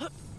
Huh.